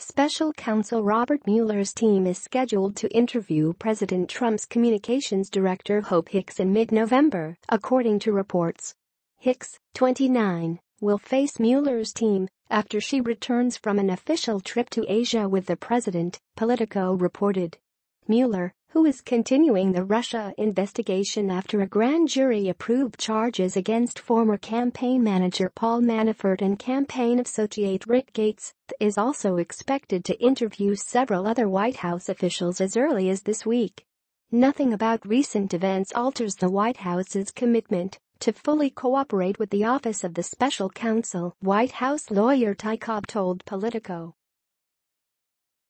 Special counsel Robert Mueller's team is scheduled to interview President Trump's communications director Hope Hicks in mid-November, according to reports. Hicks, 29, will face Mueller's team after she returns from an official trip to Asia with the president, Politico reported. Mueller, who is continuing the Russia investigation after a grand jury approved charges against former campaign manager Paul Manafort and campaign associate Rick Gates, is also expected to interview several other White House officials as early as this week. Nothing about recent events alters the White House's commitment to fully cooperate with the Office of the Special Counsel, White House lawyer Ty Cobb told Politico.